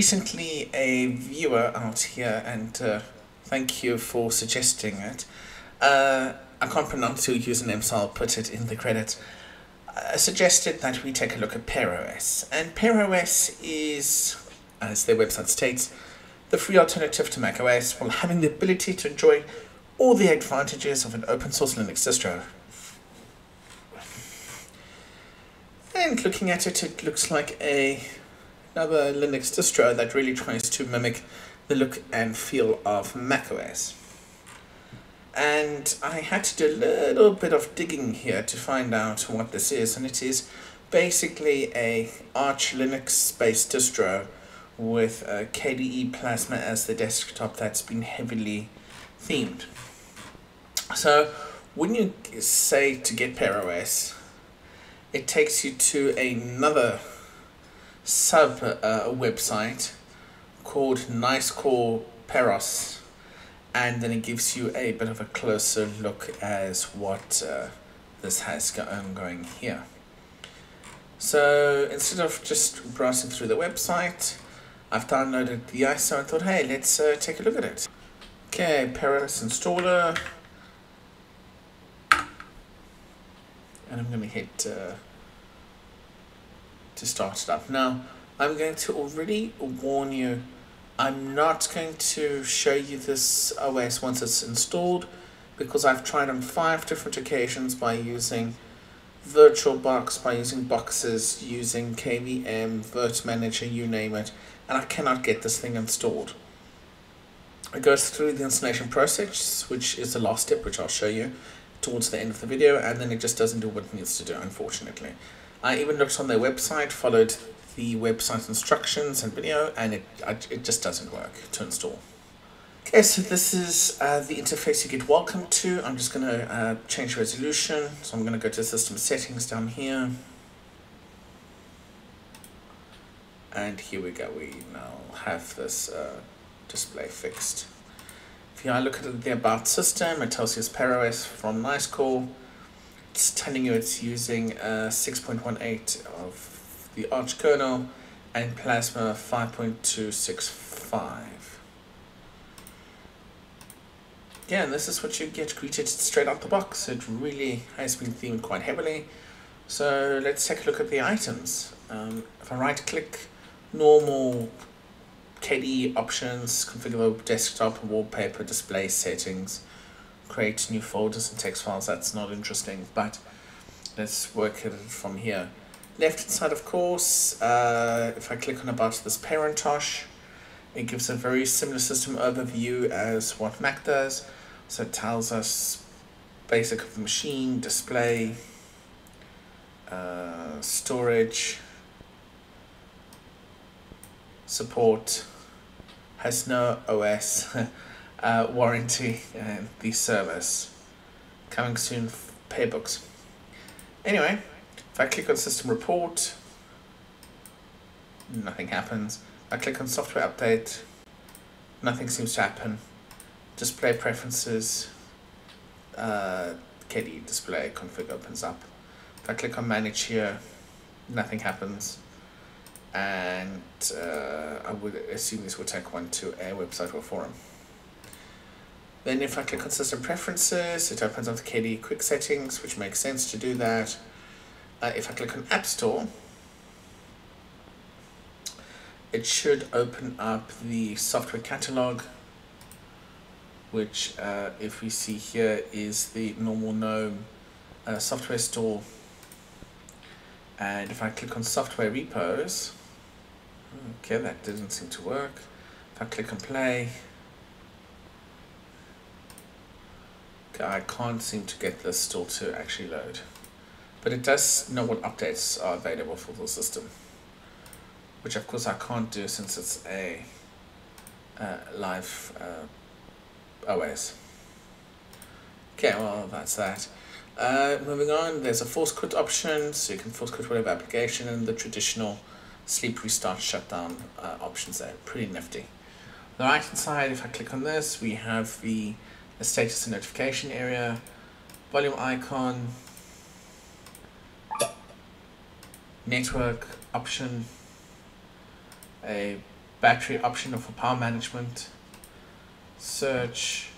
recently a viewer out here, and uh, thank you for suggesting it. Uh, I can't pronounce your username, so I'll put it in the credits. Uh, suggested that we take a look at PearOS. And PearOS is, as their website states, the free alternative to macOS while having the ability to enjoy all the advantages of an open source Linux distro. And looking at it, it looks like a another Linux distro that really tries to mimic the look and feel of macOS. And I had to do a little bit of digging here to find out what this is, and it is basically a Arch Linux based distro with a KDE Plasma as the desktop that's been heavily themed. So when you say to get PearOS, it takes you to another sub uh, website called NiceCore PearOS and then it gives you a bit of a closer look as what uh, this has going here. So instead of just browsing through the website, I've downloaded the ISO and thought, hey, let's uh, take a look at it. Okay, PearOS installer. And I'm going to hit uh, to start it up. Now, I'm going to already warn you, I'm not going to show you this OS once it's installed because I've tried on five different occasions by using VirtualBox, by using boxes, using KVM, virt-manager, you name it, and I cannot get this thing installed. It goes through the installation process, which is the last step, which I'll show you towards the end of the video, and then it just doesn't do what it needs to do, unfortunately. I even looked on their website, followed the website instructions and video, and it, it just doesn't work to install. Okay, so this is uh, the interface you get welcome to. I'm just going to uh, change resolution. So I'm going to go to system settings down here. And here we go. We now have this uh, display fixed. If you look at the about system, it tells you it's PearOS from NiceCore it's telling you it's using uh, 6.18 of the Arch kernel and Plasma 5.265. Yeah, and this is what you get greeted straight out the box. It really has been themed quite heavily. So let's take a look at the items. Um, if I right click, normal KDE options, configure desktop, wallpaper, display settings, create new folders and text files, that's not interesting, but let's work it from here. Left side, of course, uh, if I click on about this Parentosh, it gives a very similar system overview as what Mac does. So it tells us basic of the machine, display, uh, storage, support, has no OS. uh, warranty and the service. Coming soon, paybooks. Anyway, if I click on system report, nothing happens. I click on software update, nothing seems to happen. Display preferences, uh, KDE display config opens up. If I click on manage here, nothing happens. And uh, I would assume this will take one to a website or forum. Then if I click on System Preferences, it opens up the KDE Quick Settings, which makes sense to do that. Uh, if I click on App Store, it should open up the software catalog, which uh, if we see here is the normal GNOME uh, software store. And if I click on software repos, okay, that didn't seem to work. If I click on play, I can't seem to get this still to actually load. But it does know what updates are available for the system. Which of course I can't do since it's a uh, live uh, OS. Okay, well that's that. Uh, moving on, there's a force quit option, so you can force quit whatever application and the traditional sleep restart shutdown uh, options there. Pretty nifty. On the right hand side, if I click on this, we have the status and notification area, volume icon, network option, a battery option for power management, search,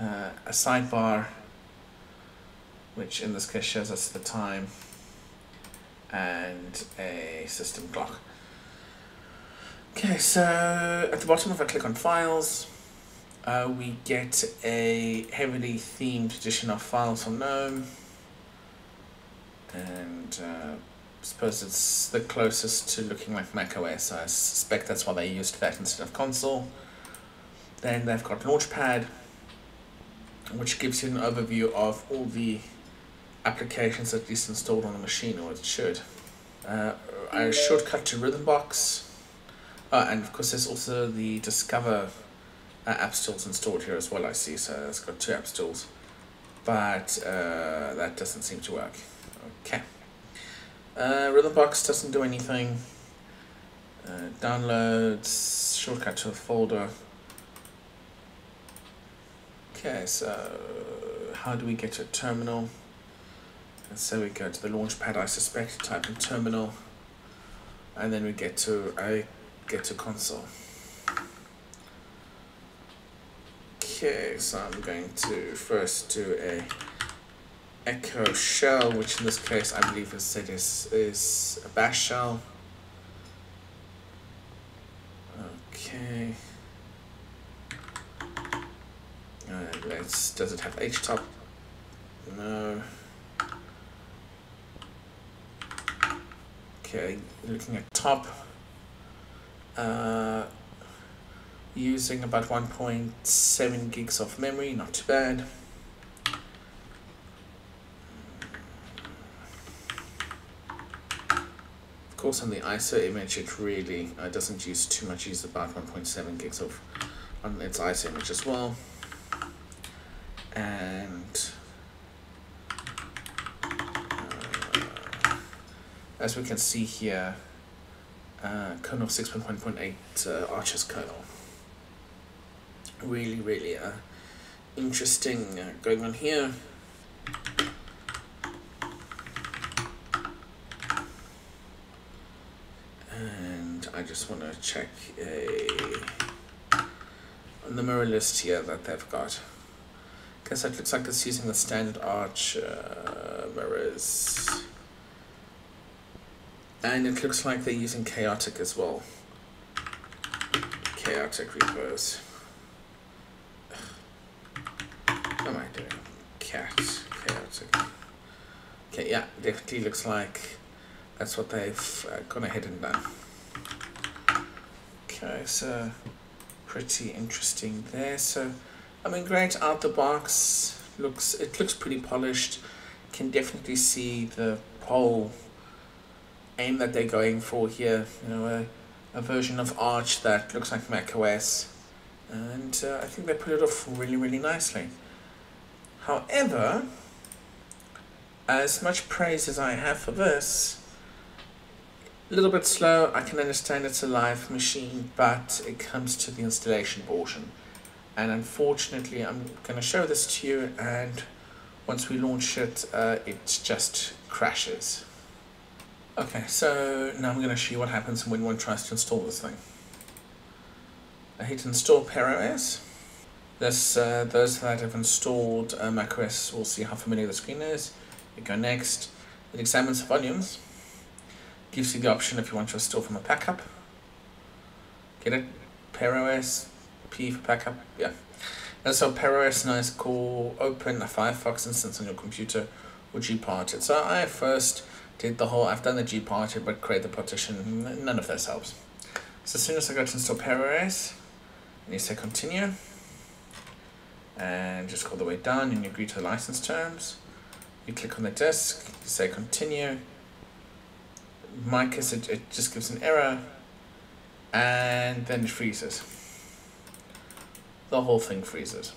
uh, a sidebar, which in this case shows us the time, and a system clock. Okay, so at the bottom, if I click on Files, uh, we get a heavily themed edition of Files from GNOME. And uh, I suppose it's the closest to looking like macOS. I suspect that's why they used that instead of console. Then they've got Launchpad, which gives you an overview of all the applications at least installed on the machine, or it should. Uh, a shortcut to Rhythmbox, uh, and of course there's also the Discover uh, app stores installed here as well, I see, so it's got two app stores, but uh, that doesn't seem to work. Okay. Uh, Rhythmbox doesn't do anything. Uh, downloads, shortcut to a folder. Okay, so how do we get to a terminal? And so we go to the launchpad, I suspect, type in terminal, and then we get to I get to Konsole. Okay, so I'm going to first do a echo shell, which in this case I believe is said is is a bash shell. Okay. Uh, let's does it have htop? No. Okay, looking at top. Uh, using about 1.7 gigs of memory, not too bad. Of course, on the ISO image, it really uh, doesn't use too much, use about 1.7 gigs of on its ISO image as well. And uh, as we can see here, uh, kernel 6.1.8 uh, Arches kernel. Really, really uh, interesting uh, going on here. And I just want to check a on the mirror list here that they've got. Guess that looks like it's using the standard arch mirrors. And it looks like they're using chaotic as well. Chaotic repos. What am I doing? Cat, chaotic. Okay, yeah, definitely looks like that's what they've uh, gone ahead and done. Okay, so pretty interesting there. So, I mean, great out the box. Looks it looks pretty polished. Can definitely see the whole aim that they're going for here. You know, a, a version of Arch that looks like Mac OS. And uh, I think they put it off really, really nicely. However, as much praise as I have for this, a little bit slow, I can understand it's a live machine, but it comes to the installation portion. And unfortunately, I'm going to show this to you, and once we launch it, uh, it just crashes. Okay, so now I'm going to show you what happens when one tries to install this thing. I hit install PearOS. This, uh, those that have installed uh, macOS will see how familiar the screen is. You go next. It examines the volumes. Gives you the option if you want to install from a backup. Get it? PearOS, P for backup, yeah. And so PearOS now is called open a Firefox instance on your computer or gparted. So I first did the whole, I've done the gparted but create the partition, none of this helps. So as soon as I go to install PearOS, and you say continue, and just go the way down and you agree to the license terms. You click on the disk, you say continue. My case, it, it just gives an error and then it freezes. The whole thing freezes.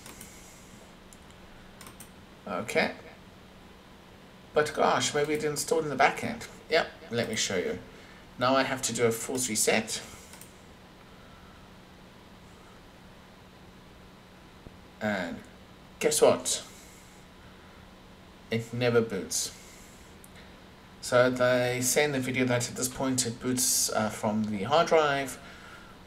Okay. But gosh, maybe it didn't store it in the backend. Yep, let me show you. Now I have to do a force reset. And guess what? It never boots. So they say in the video that at this point it boots uh, from the hard drive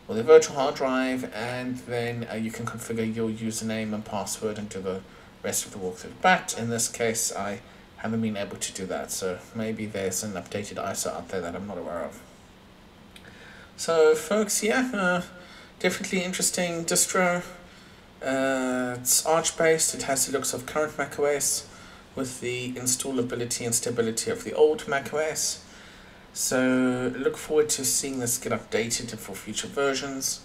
or the virtual hard drive and then uh, you can configure your username and password and do the rest of the walkthrough. But in this case I haven't been able to do that so maybe there's an updated ISO out there that I'm not aware of. So folks, yeah, uh, definitely interesting distro. Uh, it's Arch based, it has the looks of current macOS with the installability and stability of the old macOS. So look forward to seeing this get updated for future versions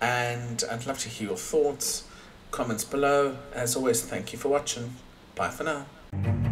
and I'd love to hear your thoughts, comments below. As always, thank you for watching. Bye for now.